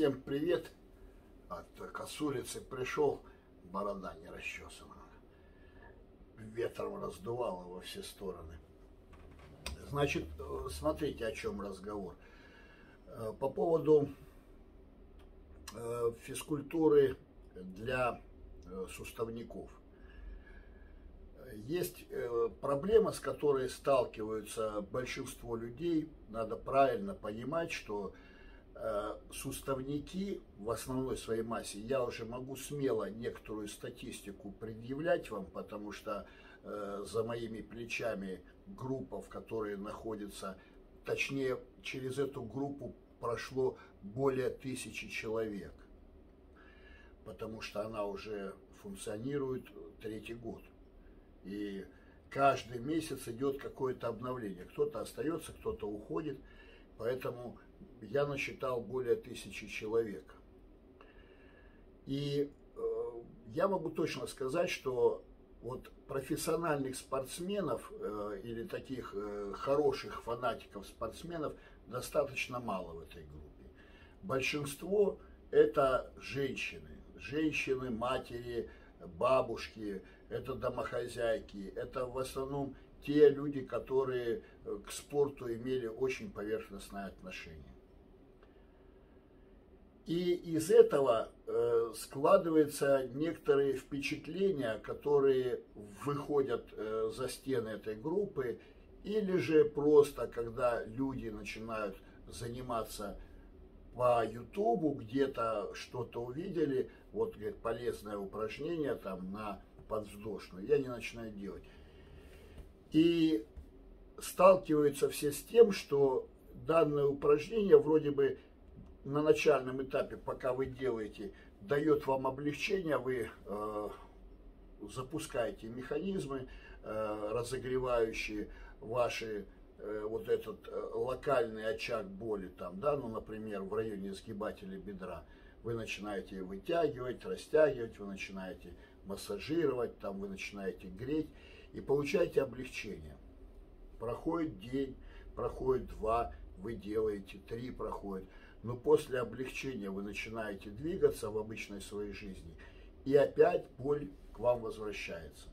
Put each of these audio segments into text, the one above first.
Всем привет от косулицы пришел, борода не расчесана. Ветром раздувало во все стороны. Значит, смотрите, о чем разговор. Э, по поводу э, физкультуры для э, суставников. Есть проблема, с которой сталкиваются большинство людей. Надо правильно понимать, что суставники в основной своей массе, я уже могу смело некоторую статистику предъявлять вам, потому что э, за моими плечами группа, в которой находится, точнее, через эту группу прошло более тысячи человек, потому что она уже функционирует третий год. И каждый месяц идет какое-то обновление. Кто-то остается, кто-то уходит. Поэтому я насчитал более тысячи человек. И э, я могу точно сказать, что вот профессиональных спортсменов э, или таких э, хороших фанатиков спортсменов достаточно мало в этой группе. Большинство это женщины, женщины, матери, бабушки, это домохозяйки, это в основном те люди, которые э, к спорту имели очень поверхностное отношение. И из этого э, складываются некоторые впечатления, которые выходят э, за стены этой группы, или же просто, когда люди начинают заниматься по Ютубу, где-то что-то увидели, вот, говорит, полезное упражнение там на подвздошную, я не начинаю делать. И сталкиваются все с тем, что данное упражнение вроде бы на начальном этапе, пока вы делаете, дает вам облегчение, вы э, запускаете механизмы, э, разогревающие ваши э, вот этот э, локальный очаг боли, там, да, ну, например, в районе сгибателя бедра, вы начинаете вытягивать, растягивать, вы начинаете массажировать, там, вы начинаете греть и получаете облегчение. Проходит день, проходит два, вы делаете, три проходит – но после облегчения вы начинаете двигаться в обычной своей жизни, и опять боль к вам возвращается.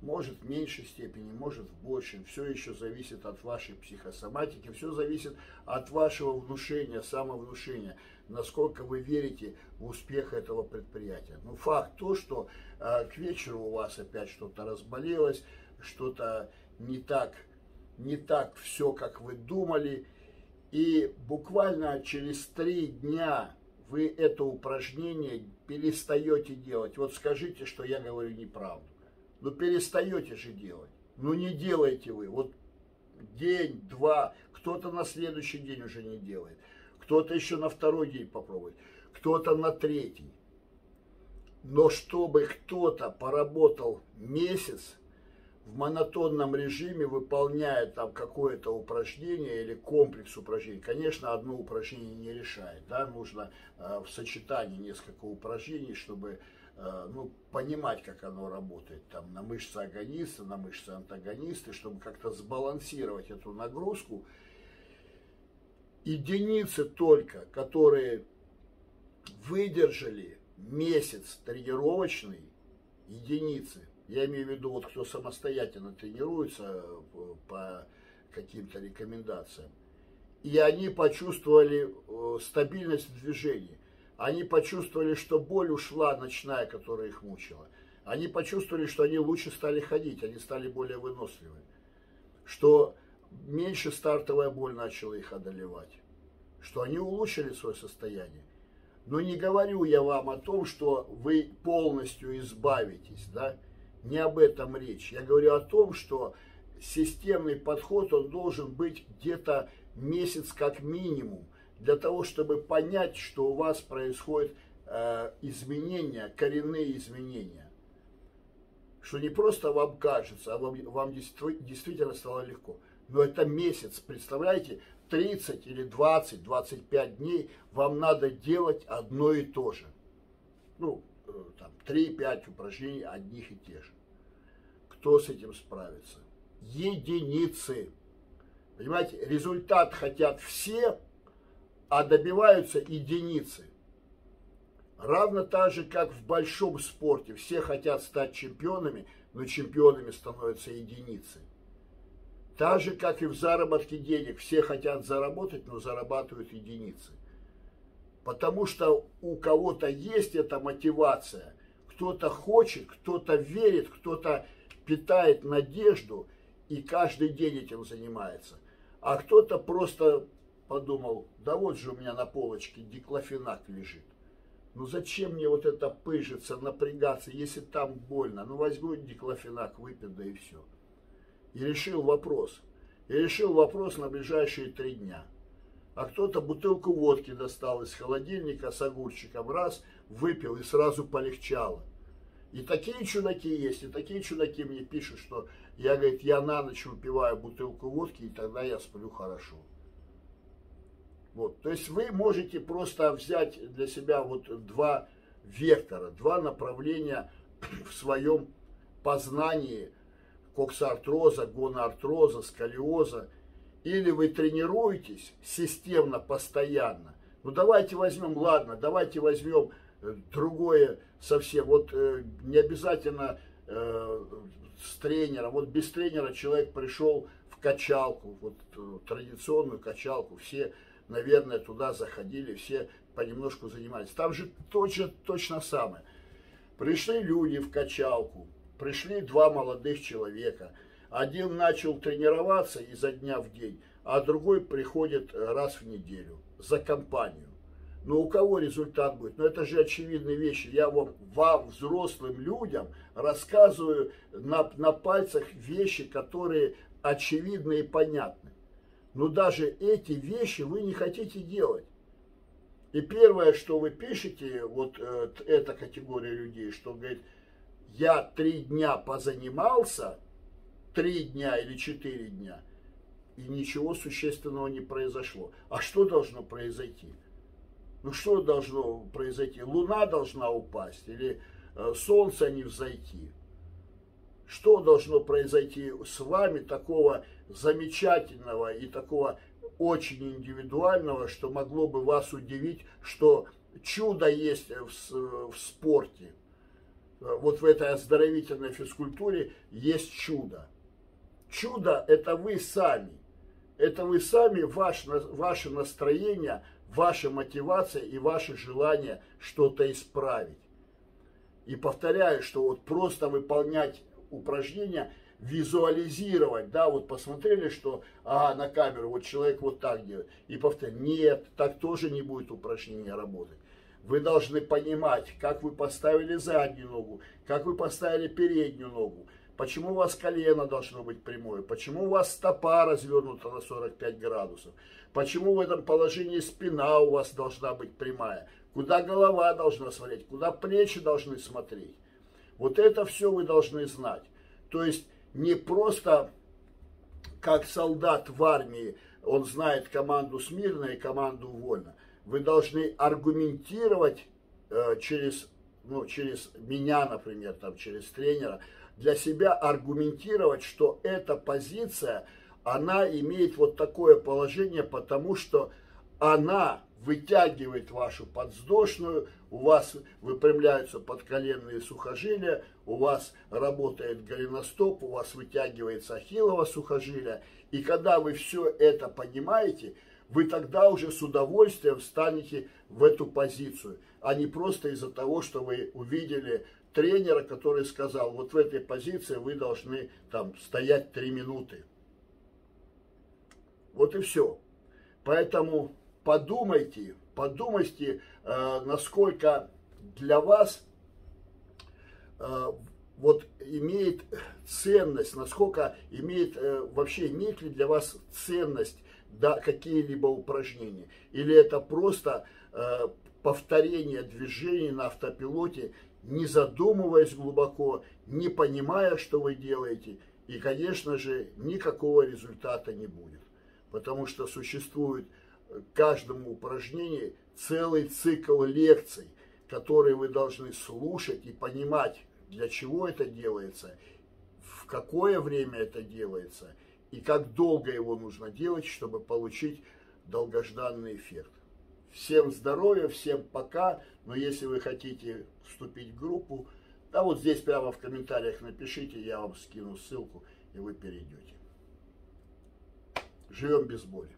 Может в меньшей степени, может в большей. Все еще зависит от вашей психосоматики, все зависит от вашего внушения, самовнушения, насколько вы верите в успех этого предприятия. Но факт то, что э, к вечеру у вас опять что-то разболелось, что-то не так, не так все, как вы думали, и буквально через три дня вы это упражнение перестаете делать. Вот скажите, что я говорю неправду. Ну перестаете же делать. Ну не делайте вы. Вот день, два, кто-то на следующий день уже не делает. Кто-то еще на второй день попробует. Кто-то на третий. Но чтобы кто-то поработал месяц, в монотонном режиме, выполняя там какое-то упражнение или комплекс упражнений. Конечно, одно упражнение не решает, да, нужно э, в сочетании несколько упражнений, чтобы ну, понимать, как оно работает, там, на мышцы агониста, на мышцы антагонисты, чтобы как-то сбалансировать эту нагрузку. Единицы только, которые выдержали месяц тренировочный, единицы – я имею в виду, вот кто самостоятельно тренируется э, по каким-то рекомендациям. И они почувствовали э, стабильность в движении. Они почувствовали, что боль ушла ночная, которая их мучила. Они почувствовали, что они лучше стали ходить, они стали более выносливы. Что меньше стартовая боль начала их одолевать. Что они улучшили свое состояние. Но не говорю я вам о том, что вы полностью избавитесь, да, не об этом речь. Я говорю о том, что системный подход, он должен быть где-то месяц как минимум, для того, чтобы понять, что у вас происходят э, изменения, коренные изменения. Что не просто вам кажется, а вам, вам действительно стало легко. Но это месяц, представляете, 30 или 20, 25 дней вам надо делать одно и то же. Ну, Э, там 3-5 упражнений одних и тех же. Кто с этим справится? Единицы. Понимаете, результат хотят все, а добиваются единицы. Равно так же, как в большом спорте. Все хотят стать чемпионами, но чемпионами становятся единицы. Так же, как и в заработке денег. Все хотят заработать, но зарабатывают единицы. Потому что у кого-то есть эта мотивация. Кто-то хочет, кто-то верит, кто-то питает надежду и каждый день этим занимается. А кто-то просто подумал, да вот же у меня на полочке диклофенак лежит. Ну зачем мне вот это пыжиться, напрягаться, если там больно? Ну возьму диклофенак, выпью, да и все. И решил вопрос. И решил вопрос на ближайшие три дня. А кто-то бутылку водки достал из холодильника с огурчиком, раз, выпил и сразу полегчало. И такие чудаки есть, и такие чудаки мне пишут, что я, говорит, я на ночь выпиваю бутылку водки, и тогда я сплю хорошо. Вот. То есть вы можете просто взять для себя вот два вектора, два направления в своем познании коксартроза, гоноартроза, сколиоза. Или вы тренируетесь системно, постоянно. Ну давайте возьмем, ладно, давайте возьмем э, другое совсем. Вот э, не обязательно э, с тренером. Вот без тренера человек пришел в качалку, вот э, традиционную качалку. Все наверное, туда заходили, все понемножку занимались. Там же точно, точно самое. Пришли люди в качалку, пришли два молодых человека. Один начал тренироваться изо дня в день, а другой приходит раз в неделю за компанию. Но у кого результат будет? Ну это же очевидные вещи. Я вам, вам взрослым людям, рассказываю на, на пальцах вещи, которые очевидны и понятны. Но даже эти вещи вы не хотите делать. И первое, что вы пишете, вот э, эта категория людей, что говорит, я три дня позанимался, три дня или четыре дня, и ничего существенного не произошло. А что должно произойти? Ну что должно произойти? Луна должна упасть или э, солнце не взойти? Что должно произойти с вами такого замечательного и такого очень индивидуального, что могло бы вас удивить, что чудо есть в, в спорте. Вот в этой оздоровительной физкультуре есть чудо. Чудо – это вы сами. Это вы сами, ваш, ваше настроение, ваша мотивация и ваше желание что-то исправить. И повторяю, что вот просто выполнять упражнения – визуализировать, да, вот посмотрели, что, а, на камеру, вот человек вот так делает, и повторяю, нет, так тоже не будет упражнение работать. Вы должны понимать, как вы поставили заднюю ногу, как вы поставили переднюю ногу, почему у вас колено должно быть прямое, почему у вас стопа развернута на 45 градусов, почему в этом положении спина у вас должна быть прямая, куда голова должна смотреть, куда плечи должны смотреть. Вот это все вы должны знать. То есть не просто как солдат в армии, он знает команду смирно и команду вольно. Вы должны аргументировать э, через, ну, через меня, например, там, через тренера, для себя аргументировать, что эта позиция, она имеет вот такое положение, потому что она вытягивает вашу подвздошную, у вас выпрямляются подколенные сухожилия, у вас работает голеностоп, у вас вытягивается ахиллово сухожилие. И когда вы все это понимаете, вы тогда уже с удовольствием встанете в эту позицию, а не просто из-за того, что вы увидели тренера, который сказал, вот в этой позиции вы должны там стоять три минуты. Вот и все. Поэтому подумайте, подумайте, э, насколько для вас э, вот имеет ценность, насколько имеет, э, вообще имеет ли для вас ценность да, какие-либо упражнения. Или это просто повторение движений на автопилоте, не задумываясь глубоко, не понимая, что вы делаете. И, конечно же, никакого результата не будет. Потому что существует каждому упражнению целый цикл лекций, которые вы должны слушать и понимать, для чего это делается, в какое время это делается и как долго его нужно делать, чтобы получить долгожданный эффект. Всем здоровья, всем пока. Но если вы хотите вступить в группу, да вот здесь прямо в комментариях напишите, я вам скину ссылку, и вы перейдете. Живем без боли.